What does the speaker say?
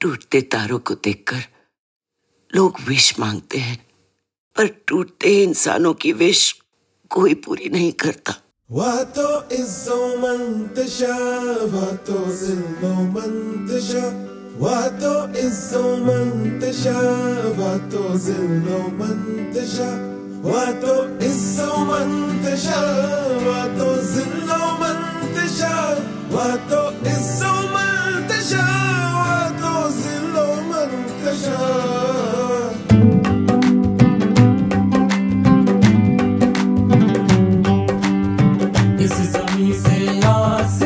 टूटते तारों को देखकर लोग विश मांगते हैं, पर टूटते इंसानों की विश कोई पूरी नहीं करता। वह तो इज्जो मंतशा वह तो जिल्लो मंतशा वह तो इज्जो मंतशा वह तो जिल्लो मंतशा वह तो इज्जो मंत Allah